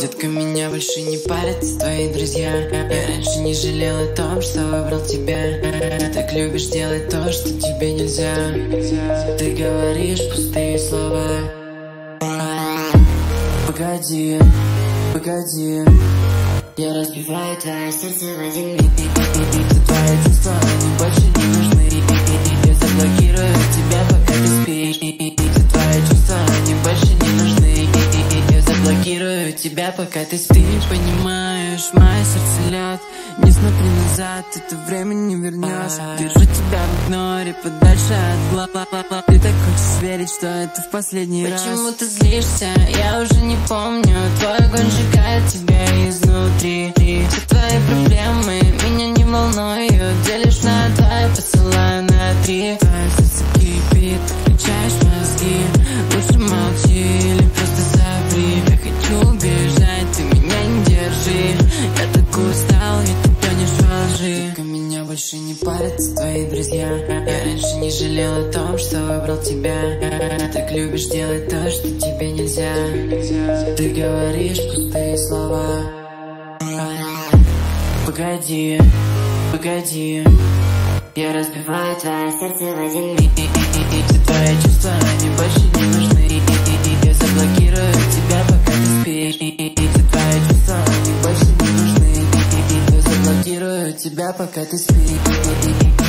Детка, меня больше не парят твои друзья. Я раньше не жалел о том, что выбрал тебя. Ты так любишь делать то, что тебе нельзя. Ты говоришь пустые слова. Погоди, погоди. Я разбиваю твое сердце в один миг. Чувства, заблокирую тебя, пока ты спишь. Понимаешь, мое сердце лед Не смотри назад, это время не вернешь Держу тебя в игноре, подальше от глаз Ты так хочешь верить, что это в последний раз. Почему ты злишься? Я уже не помню. Твой огонь сжигает тебя изнутри. Все твои проблемы меня не волнуют. Делишь на два, я посылаю на три. Твое сердце больше не парят твои друзья. Я раньше не жалел о том, что выбрал тебя. Ты так любишь делать то, что тебе нельзя. Ты говоришь пустые слова. Погоди, погоди. Я разбиваю твое сердце в один миг они больше не нужны Я